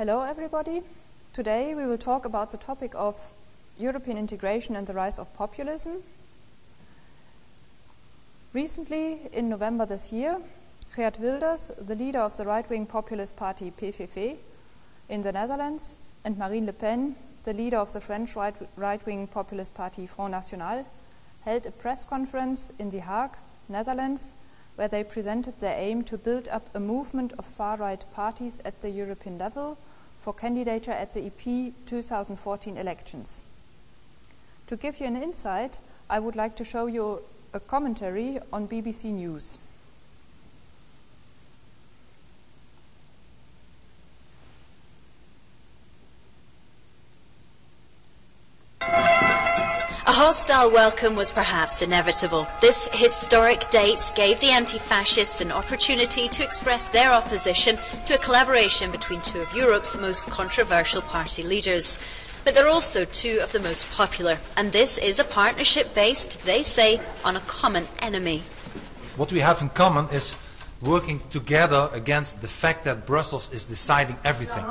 Hello, everybody. Today we will talk about the topic of European integration and the rise of populism. Recently, in November this year, Geert Wilders, the leader of the right wing populist party PVV in the Netherlands, and Marine Le Pen, the leader of the French right wing populist party Front National, held a press conference in The Hague, Netherlands, where they presented their aim to build up a movement of far right parties at the European level for candidature at the EP 2014 elections. To give you an insight, I would like to show you a commentary on BBC News. Hostile welcome was perhaps inevitable. This historic date gave the anti fascists an opportunity to express their opposition to a collaboration between two of Europe's most controversial party leaders. But they're also two of the most popular, and this is a partnership based, they say, on a common enemy. What we have in common is working together against the fact that Brussels is deciding everything.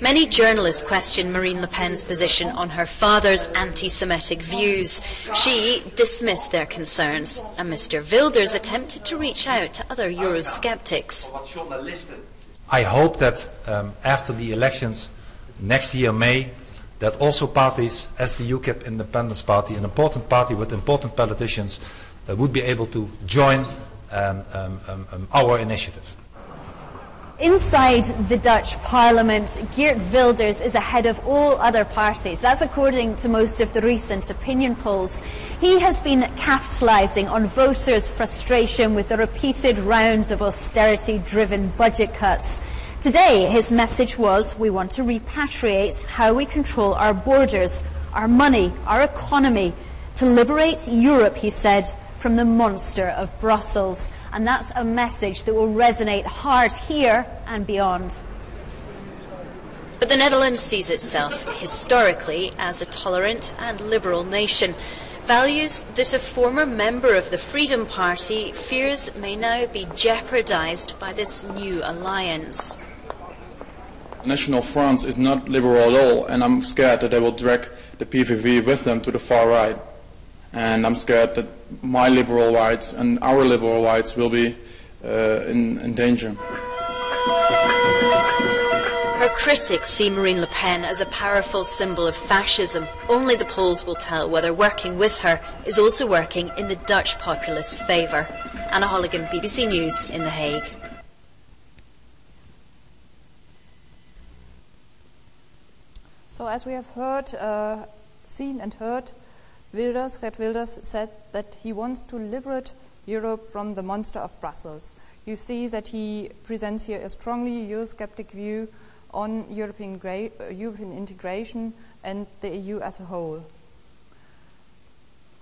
Many journalists question Marine Le Pen's position on her father's anti Semitic views. She dismissed their concerns, and Mr. Wilders attempted to reach out to other Eurosceptics. I hope that um, after the elections next year, May, that also parties, as the UKIP Independence Party, an important party with important politicians, uh, would be able to join um, um, um, um, our initiative. Inside the Dutch Parliament, Geert Wilders is ahead of all other parties. That's according to most of the recent opinion polls. He has been capitalising on voters' frustration with the repeated rounds of austerity driven budget cuts. Today, his message was we want to repatriate how we control our borders, our money, our economy, to liberate Europe, he said, from the monster of Brussels. And that's a message that will resonate hard here and beyond. But the Netherlands sees itself historically as a tolerant and liberal nation. Values that a former member of the Freedom Party fears may now be jeopardized by this new alliance. National Front is not liberal at all, and I'm scared that they will drag the PVV with them to the far right and I'm scared that my liberal rights and our liberal rights will be uh, in, in danger. Her critics see Marine Le Pen as a powerful symbol of fascism. Only the polls will tell whether working with her is also working in the Dutch populist's favour. Anna Holligan, BBC News in The Hague. So, as we have heard, uh, seen and heard, Wilders, Geert Wilders, said that he wants to liberate Europe from the monster of Brussels. You see that he presents here a strongly Eurosceptic view on European, uh, European integration and the EU as a whole.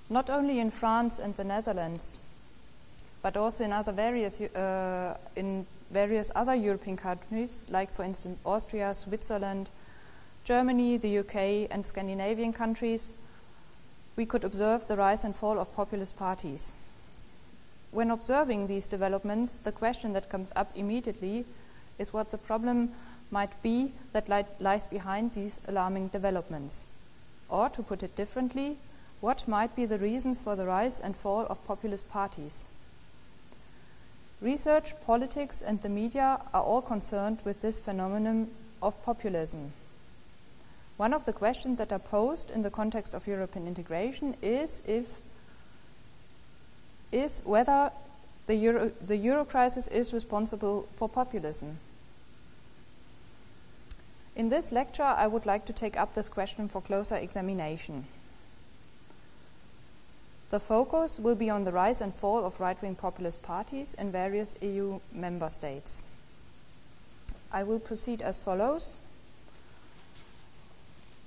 Not only in France and the Netherlands, but also in other various uh, in various other European countries, like for instance Austria, Switzerland, Germany, the UK, and Scandinavian countries, we could observe the rise and fall of populist parties. When observing these developments, the question that comes up immediately is what the problem might be that li lies behind these alarming developments. Or, to put it differently, what might be the reasons for the rise and fall of populist parties? Research, politics, and the media are all concerned with this phenomenon of populism. One of the questions that are posed in the context of European integration is if is whether the euro, the euro crisis is responsible for populism. In this lecture, I would like to take up this question for closer examination. The focus will be on the rise and fall of right wing populist parties in various EU member states. I will proceed as follows.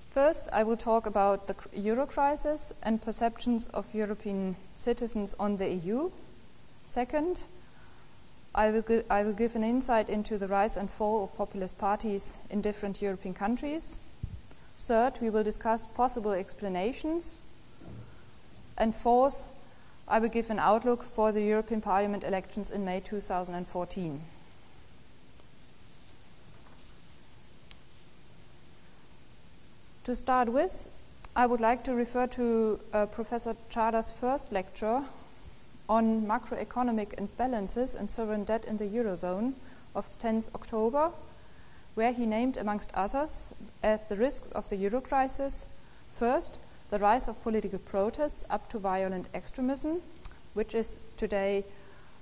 First, I will talk about the euro crisis and perceptions of European citizens on the EU. Second, I will, gi- I will give an insight into the rise and fall of populist parties in different European countries. Third, we will discuss possible explanations. And fourth, I will give an outlook for the European Parliament elections in May 2014. To start with, I would like to refer to uh, Professor Tschada's first lecture on macroeconomic imbalances and sovereign debt in the Eurozone of 10th October, where he named, amongst others, as the risks of the Euro crisis, first, the rise of political protests up to violent extremism, which is today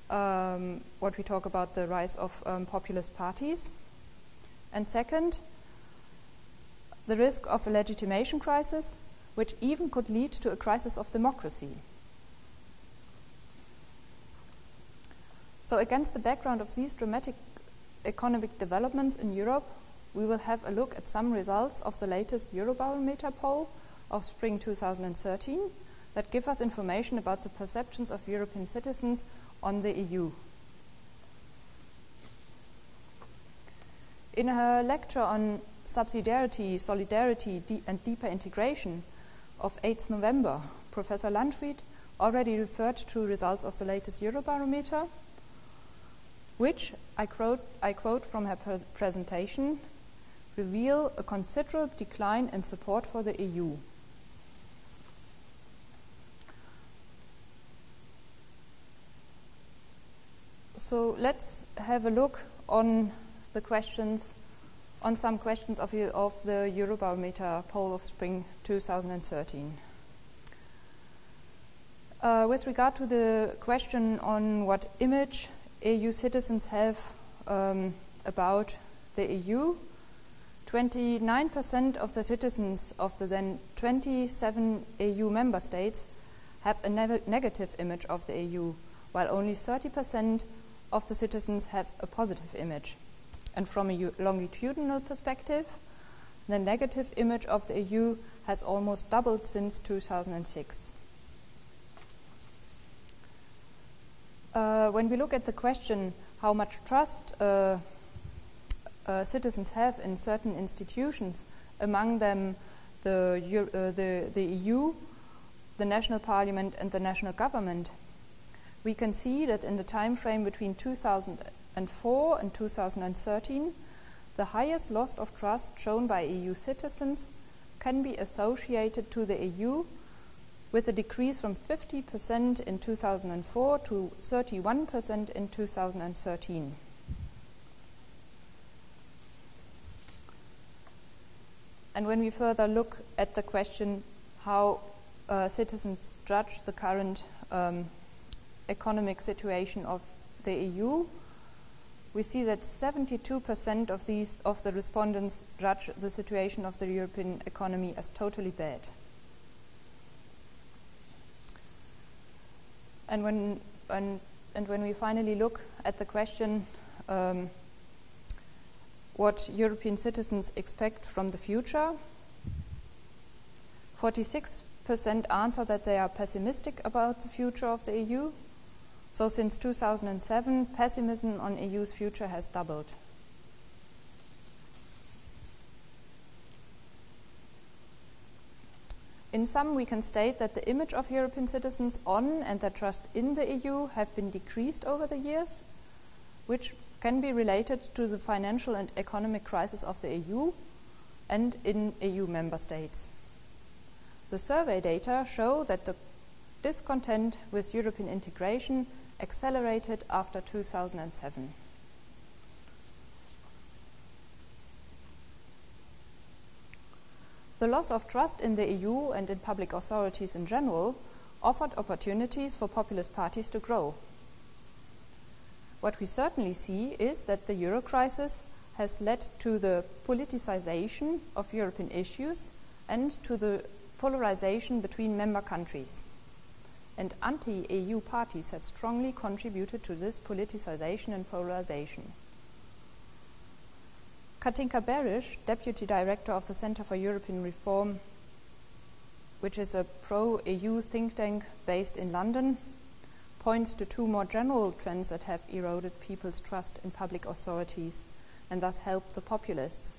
um, what we talk about the rise of um, populist parties. And second, the risk of a legitimation crisis, which even could lead to a crisis of democracy. So, against the background of these dramatic economic developments in Europe, we will have a look at some results of the latest Eurobarometer poll of spring 2013 that give us information about the perceptions of European citizens on the EU. In her lecture on subsidiarity, solidarity, and deeper integration of 8th November, Professor Landfried already referred to results of the latest Eurobarometer, which, I quote, I quote from her pre presentation, reveal a considerable decline in support for the EU. So let's have a look on the questions on some questions of, of the Eurobarometer poll of spring 2013. Uh, with regard to the question on what image EU citizens have um, about the EU, 29% of the citizens of the then 27 EU member states have a ne negative image of the EU, while only 30% of the citizens have a positive image. And from a longitudinal perspective, the negative image of the EU has almost doubled since 2006. Uh, when we look at the question how much trust uh, uh, citizens have in certain institutions, among them the, uh, the, the EU, the national parliament, and the national government, we can see that in the time frame between 2000 2004 and 2013, the highest loss of trust shown by EU citizens can be associated to the EU with a decrease from 50% in 2004 to 31% in 2013. And when we further look at the question how uh, citizens judge the current um, economic situation of the EU, we see that 72% of these of the respondents judge the situation of the European economy as totally bad. And when and, and when we finally look at the question um, what European citizens expect from the future, 46% answer that they are pessimistic about the future of the EU, so since 2007, pessimism on EU's future has doubled. In sum, we can state that the image of European citizens on and their trust in the EU have been decreased over the years, which can be related to the financial and economic crisis of the EU and in EU member states. The survey data show that the discontent with European integration accelerated after 2007. The loss of trust in the EU and in public authorities in general offered opportunities for populist parties to grow. What we certainly see is that the euro crisis has led to the politicization of European issues and to the polarization between member countries and anti-EU parties have strongly contributed to this politicization and polarization. Katinka Barysch, Deputy Director of the Center for European Reform, which is a pro-EU think tank based in London, points to two more general trends that have eroded people's trust in public authorities and thus helped the populists.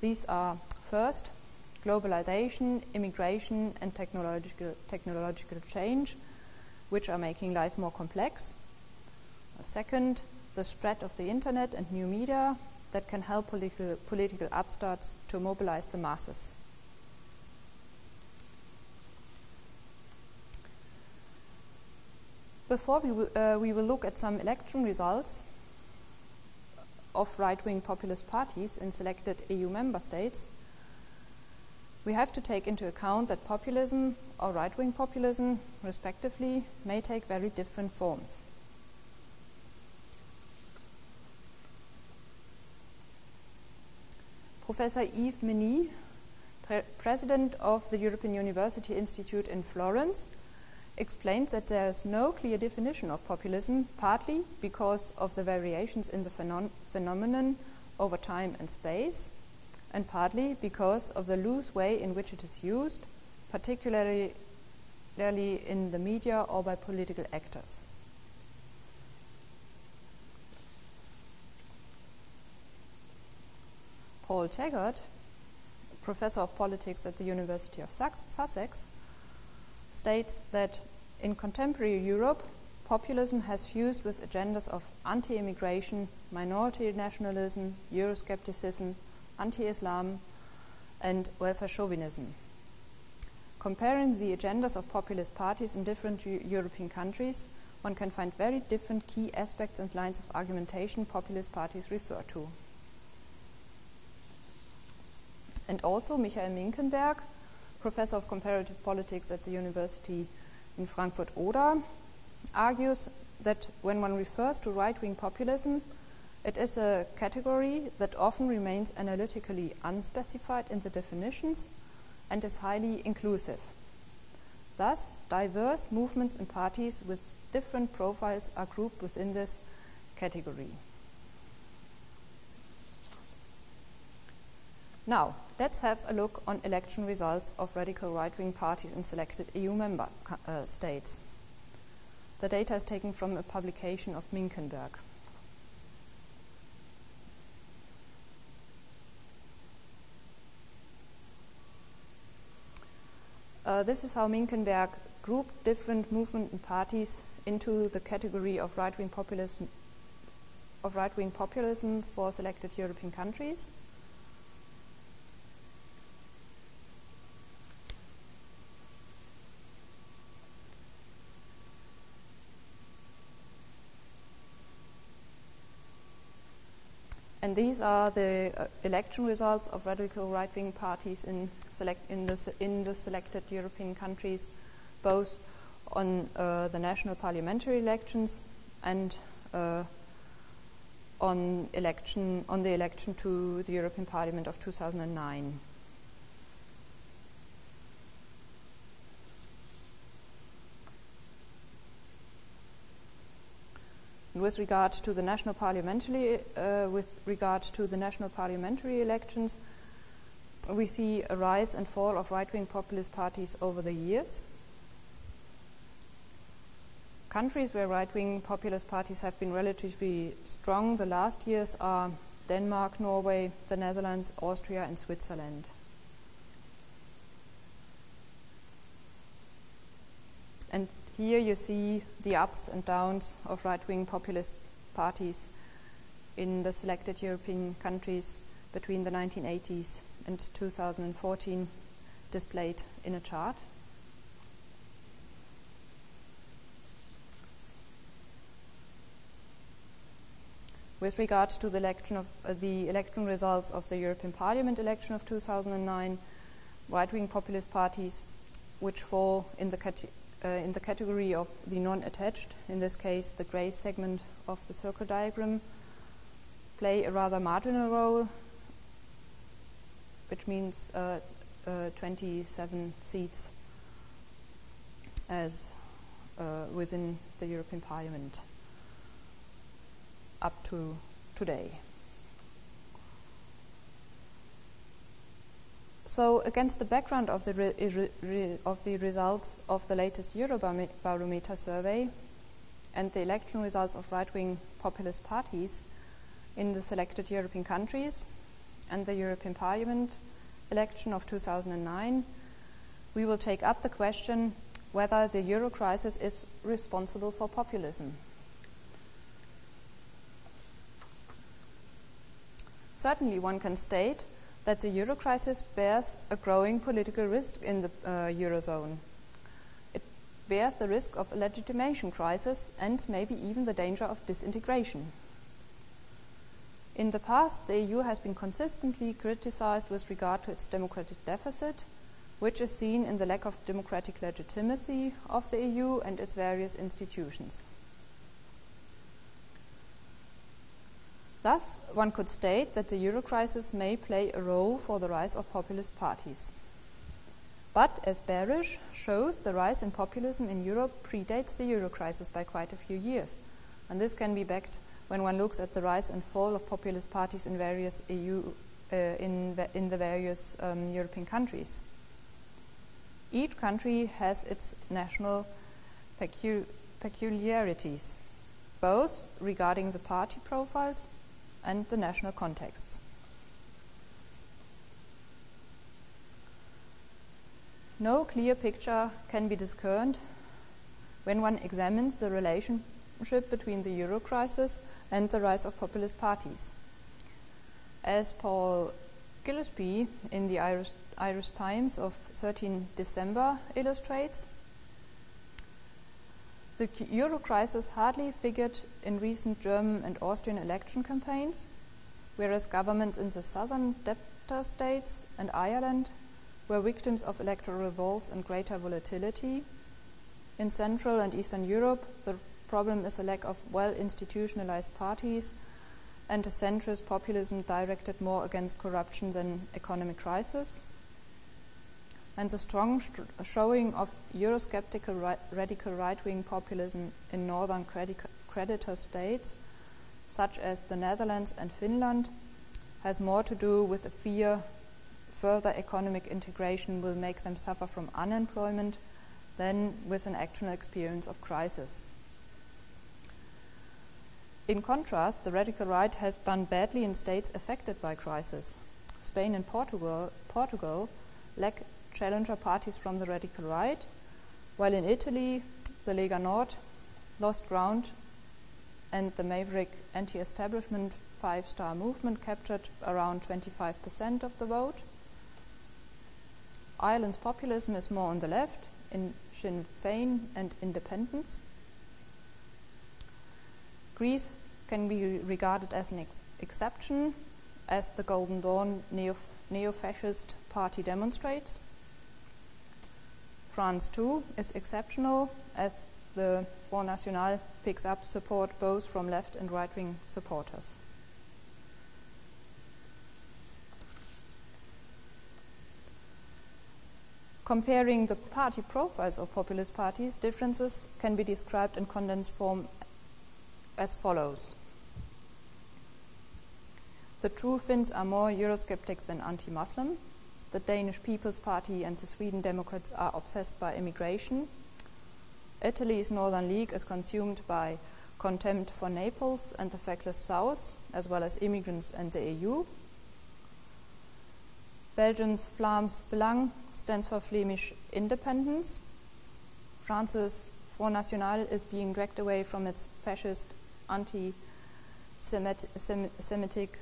These are first, globalization, immigration, and technological, technological change, which are making life more complex. Second, the spread of the internet and new media that can help political upstarts to mobilize the masses. Before we, uh, we will look at some election results of right-wing populist parties in selected EU member states, we have to take into account that populism or right wing populism, respectively, may take very different forms. Professor Yves Meny, pre president of the European University Institute in Florence, explains that there is no clear definition of populism, partly because of the variations in the phenom phenomenon over time and space, and partly because of the loose way in which it is used, particularly in the media or by political actors. Paul Taggart, professor of politics at the University of Sussex, states that in contemporary Europe, populism has fused with agendas of anti immigration, minority nationalism, Euroscepticism, anti Islam, and welfare chauvinism. Comparing the agendas of populist parties in different European countries, one can find very different key aspects and lines of argumentation populist parties refer to. And also, Michael Minkenberg, professor of comparative politics at the University in Frankfurt Oder, argues that when one refers to right wing populism, it is a category that often remains analytically unspecified in the definitions and is highly inclusive. Thus, diverse movements and parties with different profiles are grouped within this category. Now, let's have a look on election results of radical right wing parties in selected EU member uh, states. The data is taken from a publication of Minkenberg. Uh, this is how Minkenberg grouped different movement and parties into the category of right-wing populism of right-wing populism for selected European countries. And these are the uh, election results of radical right-wing parties in, select, in, the, in the selected European countries, both on uh, the national parliamentary elections and uh, on election on the election to the European Parliament of 2009. With regard to the national parliamentary, uh, with regard to the national parliamentary elections, we see a rise and fall of right-wing populist parties over the years. Countries where right-wing populist parties have been relatively strong the last years are Denmark, Norway, the Netherlands, Austria, and Switzerland. And here you see the ups and downs of right-wing populist parties in the selected European countries between the 1980s and 2014 displayed in a chart. With regard to the election of uh, the election results of the European Parliament election of 2009, right-wing populist parties, which fall in the uh, in the category of the non-attached, in this case the gray segment of the circle diagram, play a rather marginal role, which means uh, uh, 27 seats as uh, within the European Parliament up to today. So, against the background of the, re re of the results of the latest Eurobarometer survey and the election results of right wing populist parties in the selected European countries and the European Parliament election of 2009, we will take up the question whether the euro crisis is responsible for populism. Certainly, one can state that the euro crisis bears a growing political risk in the uh, eurozone. It bears the risk of a legitimation crisis and maybe even the danger of disintegration. In the past, the EU has been consistently criticized with regard to its democratic deficit, which is seen in the lack of democratic legitimacy of the EU and its various institutions. Thus, one could state that the euro crisis may play a role for the rise of populist parties. But as Barysch shows, the rise in populism in Europe predates the euro crisis by quite a few years. And this can be backed when one looks at the rise and fall of populist parties in various EU, uh, in, in the various um, European countries. Each country has its national pecu peculiarities, both regarding the party profiles and the national contexts. No clear picture can be discerned when one examines the relationship between the euro crisis and the rise of populist parties. As Paul Gillespie in the Irish, Irish Times of 13 December illustrates, the euro crisis hardly figured in recent German and Austrian election campaigns, whereas governments in the southern debtor states and Ireland were victims of electoral revolts and greater volatility. In Central and Eastern Europe, the problem is a lack of well institutionalized parties and a centrist populism directed more against corruption than economic crisis and the strong showing of Eurosceptical radical right wing populism in northern creditor states, such as the Netherlands and Finland, has more to do with the fear further economic integration will make them suffer from unemployment than with an actual experience of crisis. In contrast, the radical right has done badly in states affected by crisis. Spain and Portugal, Portugal lack challenger parties from the radical right, while in Italy, the Lega Nord lost ground and the maverick anti establishment Five Star Movement captured around 25% of the vote. Ireland's populism is more on the left, in Sinn Féin and independents. Greece can be regarded as an ex exception, as the Golden Dawn neo fascist party demonstrates. France too is exceptional as the Front National picks up support both from left and right wing supporters. Comparing the party profiles of populist parties, differences can be described in condensed form as follows. The true Finns are more Eurosceptics than anti Muslim the Danish People's Party and the Sweden Democrats are obsessed by immigration. Italy's Northern League is consumed by contempt for Naples and the feckless South, as well as immigrants and the EU. Belgium's Vlaams Belang stands for Flemish independence. France's Front National is being dragged away from its fascist, anti Semitic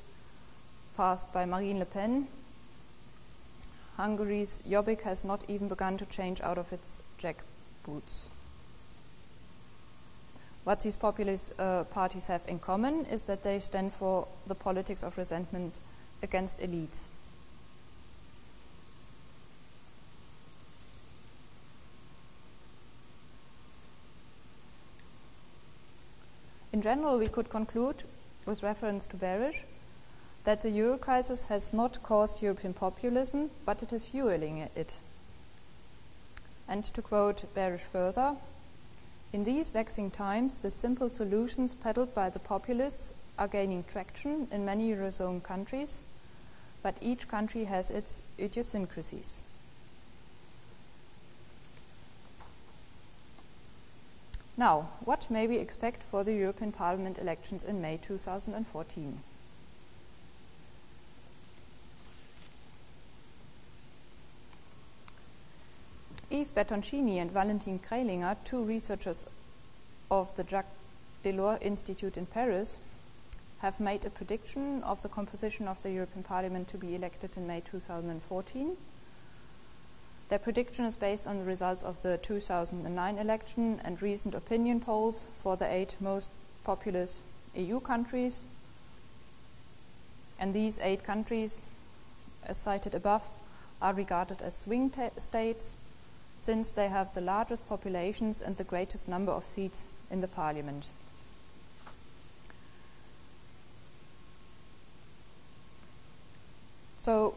past by Marine Le Pen Hungary's Jobbik has not even begun to change out of its jack boots. What these populist uh, parties have in common is that they stand for the politics of resentment against elites. In general, we could conclude, with reference to Barysch, that the euro crisis has not caused European populism, but it is fueling it. And to quote Barysch further, in these vexing times, the simple solutions peddled by the populists are gaining traction in many Eurozone countries, but each country has its idiosyncrasies. Now, what may we expect for the European Parliament elections in May 2014? Yves Bertoncini and Valentin Kreilinger, two researchers of the Jacques Delors Institute in Paris, have made a prediction of the composition of the European Parliament to be elected in May 2014. Their prediction is based on the results of the 2009 election and recent opinion polls for the eight most populous EU countries. And these eight countries, as cited above, are regarded as swing states since they have the largest populations and the greatest number of seats in the parliament. So,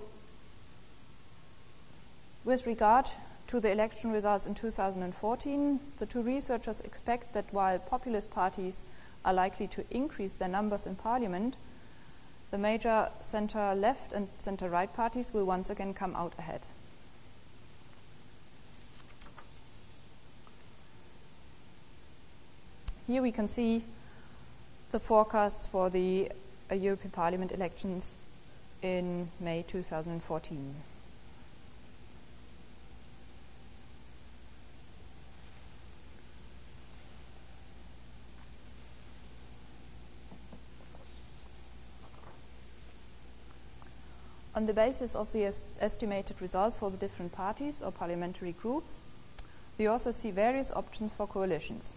with regard to the election results in 2014, the two researchers expect that while populist parties are likely to increase their numbers in parliament, the major center left and center right parties will once again come out ahead. Here we can see the forecasts for the uh, European Parliament elections in May 2014. On the basis of the es estimated results for the different parties or parliamentary groups, we also see various options for coalitions.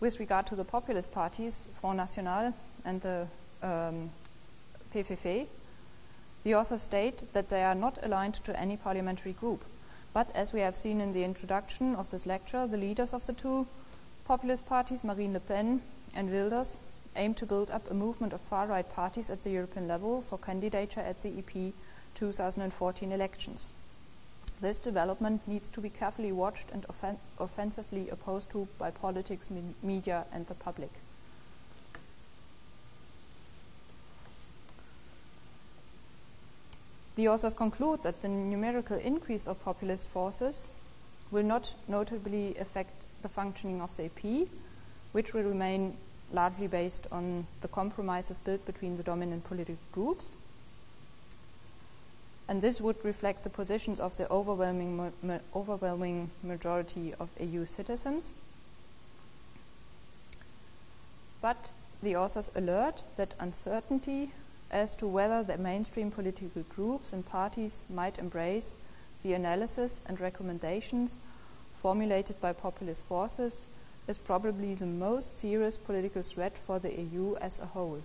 With regard to the populist parties, Front National and the um, PVV, we also state that they are not aligned to any parliamentary group. But as we have seen in the introduction of this lecture, the leaders of the two populist parties, Marine Le Pen and Wilders, aim to build up a movement of far right parties at the European level for candidature at the EP 2014 elections. This development needs to be carefully watched and offen offensively opposed to by politics, me media, and the public. The authors conclude that the numerical increase of populist forces will not notably affect the functioning of the EP, which will remain largely based on the compromises built between the dominant political groups. And this would reflect the positions of the overwhelming, ma overwhelming majority of EU citizens. But the authors alert that uncertainty as to whether the mainstream political groups and parties might embrace the analysis and recommendations formulated by populist forces is probably the most serious political threat for the EU as a whole.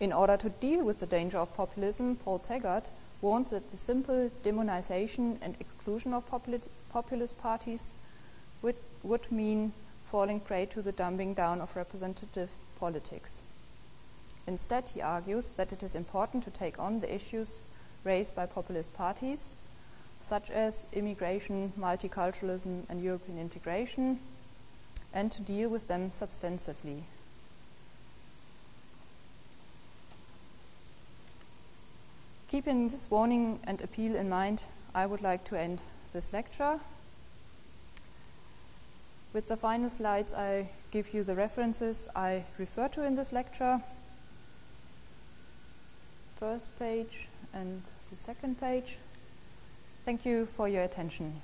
In order to deal with the danger of populism, Paul Taggart warns that the simple demonization and exclusion of populist parties would, would mean falling prey to the dumbing down of representative politics. Instead, he argues that it is important to take on the issues raised by populist parties, such as immigration, multiculturalism, and European integration, and to deal with them substantively. Keeping this warning and appeal in mind, I would like to end this lecture with the final slides, I give you the references I refer to in this lecture. First page and the second page. Thank you for your attention.